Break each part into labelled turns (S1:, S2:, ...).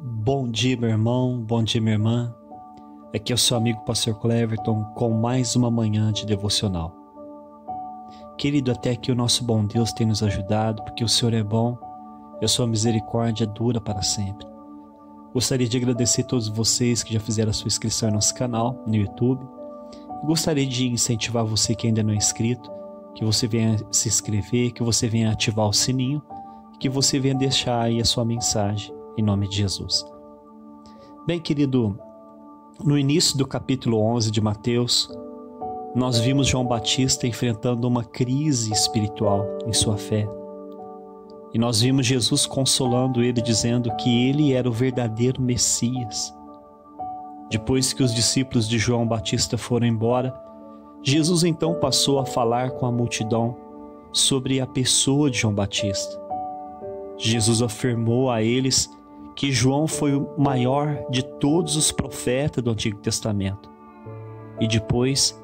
S1: Bom dia, meu irmão, bom dia, minha irmã. Aqui é o seu amigo Pastor Cleverton com mais uma manhã de devocional. Querido, até que o nosso bom Deus tem nos ajudado, porque o Senhor é bom e a sua misericórdia dura para sempre. Gostaria de agradecer a todos vocês que já fizeram a sua inscrição no nosso canal no YouTube. Gostaria de incentivar você que ainda não é inscrito, que você venha se inscrever, que você venha ativar o sininho, que você venha deixar aí a sua mensagem em nome de Jesus. Bem, querido, no início do capítulo 11 de Mateus, nós vimos João Batista enfrentando uma crise espiritual em sua fé. E nós vimos Jesus consolando ele, dizendo que ele era o verdadeiro Messias. Depois que os discípulos de João Batista foram embora, Jesus então passou a falar com a multidão sobre a pessoa de João Batista. Jesus afirmou a eles que João foi o maior de todos os profetas do Antigo Testamento. E depois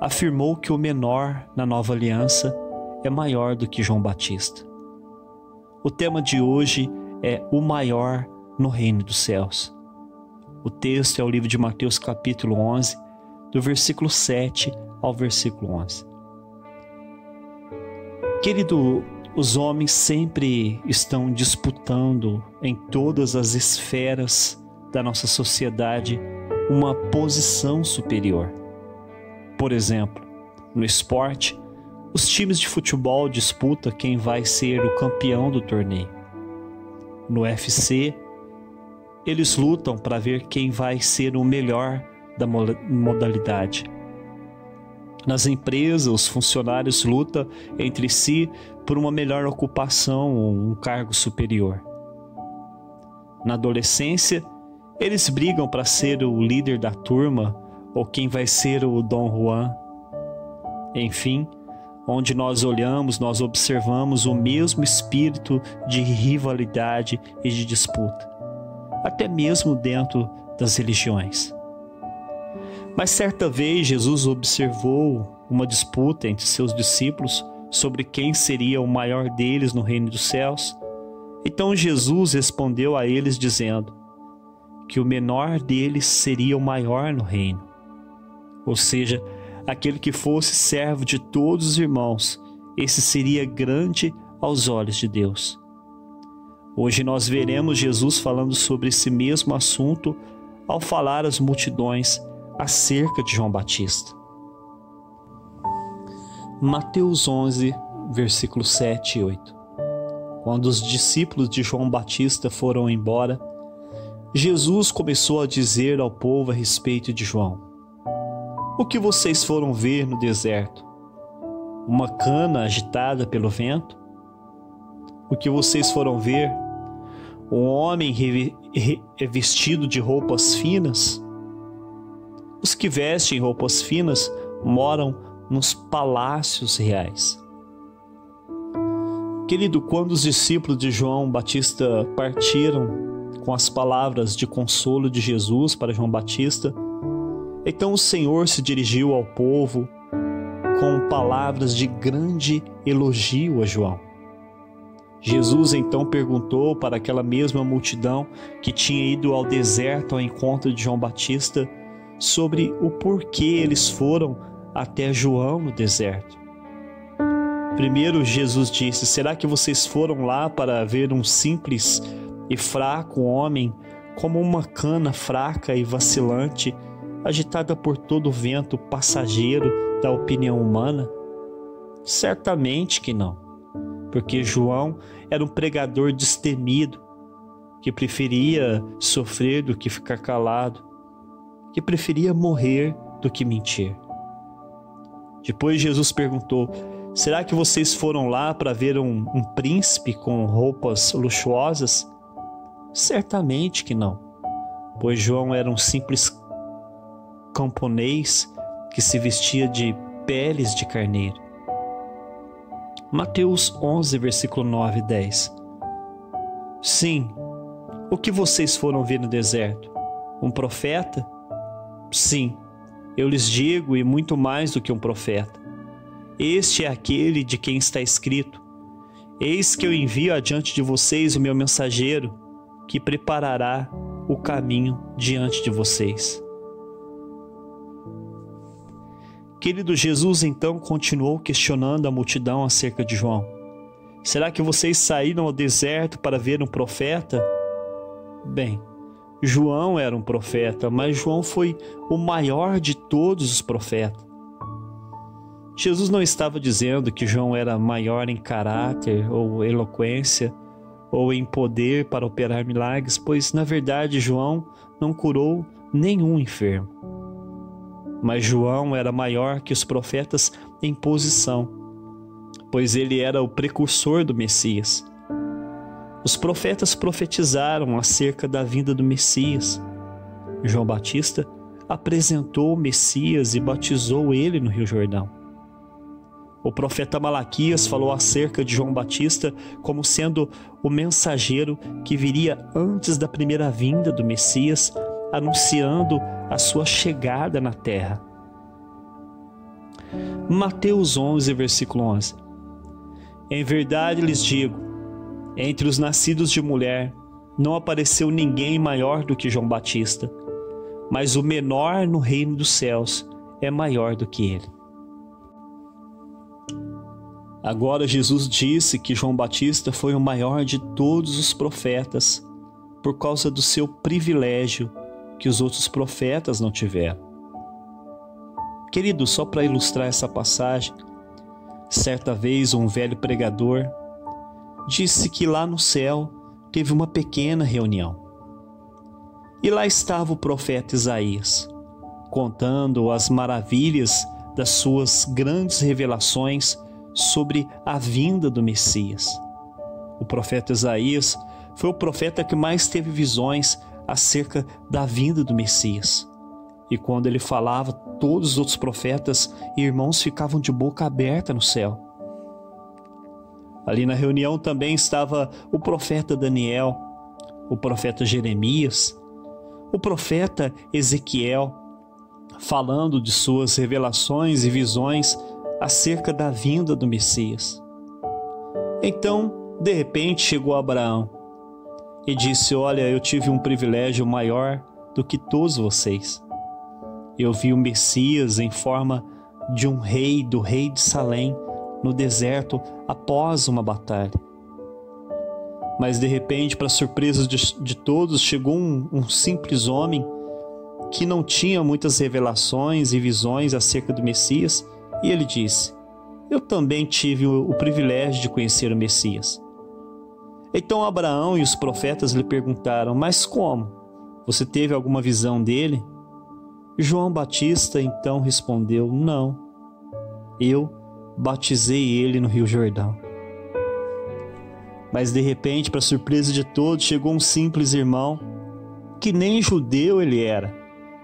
S1: afirmou que o menor na nova aliança é maior do que João Batista. O tema de hoje é o maior no reino dos céus. O texto é o livro de Mateus, capítulo 11, do versículo 7 ao versículo 11. Querido os homens sempre estão disputando em todas as esferas da nossa sociedade uma posição superior. Por exemplo, no esporte, os times de futebol disputam quem vai ser o campeão do torneio. No UFC, eles lutam para ver quem vai ser o melhor da modalidade. Nas empresas, os funcionários lutam entre si por uma melhor ocupação ou um cargo superior. Na adolescência, eles brigam para ser o líder da turma ou quem vai ser o Dom Juan. Enfim, onde nós olhamos, nós observamos o mesmo espírito de rivalidade e de disputa, até mesmo dentro das religiões. Mas certa vez Jesus observou uma disputa entre seus discípulos sobre quem seria o maior deles no reino dos céus. Então Jesus respondeu a eles, dizendo que o menor deles seria o maior no reino. Ou seja, aquele que fosse servo de todos os irmãos, esse seria grande aos olhos de Deus. Hoje nós veremos Jesus falando sobre esse mesmo assunto ao falar às multidões acerca de João Batista. Mateus 11, versículos 7 e 8. Quando os discípulos de João Batista foram embora, Jesus começou a dizer ao povo a respeito de João: O que vocês foram ver no deserto? Uma cana agitada pelo vento? O que vocês foram ver? Um homem revestido de roupas finas? Os que vestem roupas finas moram nos palácios reais. Querido, quando os discípulos de João Batista partiram com as palavras de consolo de Jesus para João Batista, então o Senhor se dirigiu ao povo com palavras de grande elogio a João. Jesus então perguntou para aquela mesma multidão que tinha ido ao deserto ao encontro de João Batista sobre o porquê eles foram até João no deserto. Primeiro, Jesus disse: Será que vocês foram lá para ver um simples e fraco homem como uma cana fraca e vacilante, agitada por todo o vento passageiro da opinião humana? Certamente que não, porque João era um pregador destemido, que preferia sofrer do que ficar calado que preferia morrer do que mentir. Depois Jesus perguntou: Será que vocês foram lá para ver um, um príncipe com roupas luxuosas? Certamente que não, pois João era um simples camponês que se vestia de peles de carneiro. Mateus 11, versículo 9 e 10. Sim, o que vocês foram ver no deserto? Um profeta? Sim, eu lhes digo, e muito mais do que um profeta. Este é aquele de quem está escrito: Eis que eu envio adiante de vocês o meu mensageiro, que preparará o caminho diante de vocês. Querido Jesus então continuou questionando a multidão acerca de João. Será que vocês saíram ao deserto para ver um profeta? Bem, João era um profeta, mas João foi o maior de todos os profetas. Jesus não estava dizendo que João era maior em caráter ou eloquência ou em poder para operar milagres, pois na verdade João não curou nenhum enfermo. Mas João era maior que os profetas em posição, pois ele era o precursor do Messias. Os profetas profetizaram acerca da vinda do Messias. João Batista apresentou o Messias e batizou ele no Rio Jordão. O profeta Malaquias falou acerca de João Batista como sendo o mensageiro que viria antes da primeira vinda do Messias, anunciando a sua chegada na terra. Mateus 11, versículo 11. Em verdade lhes digo: entre os nascidos de mulher não apareceu ninguém maior do que João Batista, mas o menor no reino dos céus é maior do que ele. Agora Jesus disse que João Batista foi o maior de todos os profetas por causa do seu privilégio que os outros profetas não tiveram. Querido, só para ilustrar essa passagem, certa vez um velho pregador disse que lá no céu teve uma pequena reunião. E lá estava o profeta Isaías, contando as maravilhas das suas grandes revelações sobre a vinda do Messias. O profeta Isaías foi o profeta que mais teve visões acerca da vinda do Messias. E quando ele falava, todos os outros profetas e irmãos ficavam de boca aberta no céu. Ali na reunião também estava o profeta Daniel, o profeta Jeremias, o profeta Ezequiel, falando de suas revelações e visões acerca da vinda do Messias. Então, de repente, chegou Abraão e disse: Olha, eu tive um privilégio maior do que todos vocês. Eu vi o Messias em forma de um rei, do rei de Salém, no deserto após uma batalha. Mas de repente, para surpresa de, de todos, chegou um, um simples homem que não tinha muitas revelações e visões acerca do Messias e ele disse: Eu também tive o, o privilégio de conhecer o Messias. Então Abraão e os profetas lhe perguntaram: Mas como? Você teve alguma visão dele? João Batista então respondeu: Não. Eu batizei ele no Rio Jordão. Mas de repente, para surpresa de todos, chegou um simples irmão que nem judeu ele era.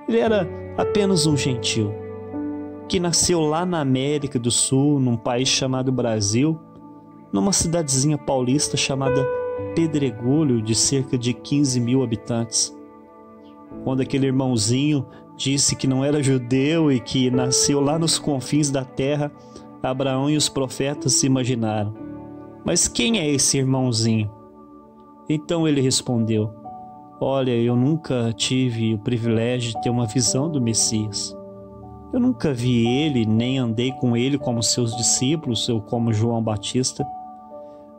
S1: Ele era apenas um gentil que nasceu lá na América do Sul, num país chamado Brasil, numa cidadezinha paulista chamada Pedregulho, de cerca de 15 mil habitantes. Quando aquele irmãozinho disse que não era judeu e que nasceu lá nos confins da terra, Abraão e os profetas se imaginaram: Mas quem é esse irmãozinho? Então ele respondeu: Olha, eu nunca tive o privilégio de ter uma visão do Messias. Eu nunca vi ele, nem andei com ele como seus discípulos ou como João Batista,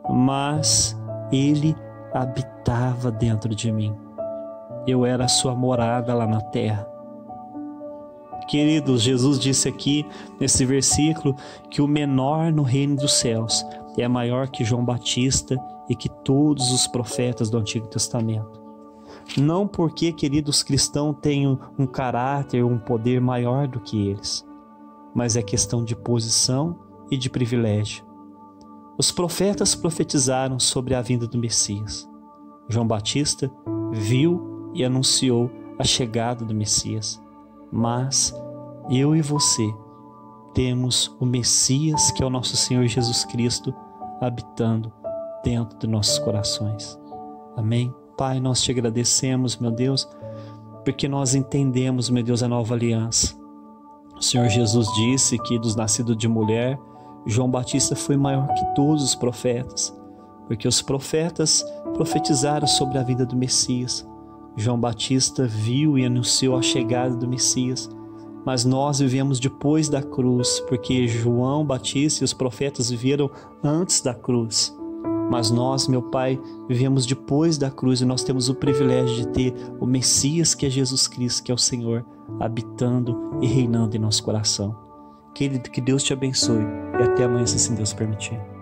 S1: mas ele habitava dentro de mim. Eu era sua morada lá na terra. Queridos, Jesus disse aqui nesse versículo que o menor no reino dos céus é maior que João Batista e que todos os profetas do Antigo Testamento. Não porque, queridos cristãos, tenham um caráter, um poder maior do que eles, mas é questão de posição e de privilégio. Os profetas profetizaram sobre a vinda do Messias. João Batista viu e anunciou a chegada do Messias. Mas eu e você temos o Messias, que é o nosso Senhor Jesus Cristo, habitando dentro de nossos corações. Amém? Pai, nós te agradecemos, meu Deus, porque nós entendemos, meu Deus, a nova aliança. O Senhor Jesus disse que dos nascidos de mulher, João Batista foi maior que todos os profetas, porque os profetas profetizaram sobre a vida do Messias. João Batista viu e anunciou a chegada do Messias, mas nós vivemos depois da cruz, porque João Batista e os profetas viveram antes da cruz. Mas nós, meu Pai, vivemos depois da cruz e nós temos o privilégio de ter o Messias, que é Jesus Cristo, que é o Senhor, habitando e reinando em nosso coração. Querido, que Deus te abençoe e até amanhã, se assim Deus permitir.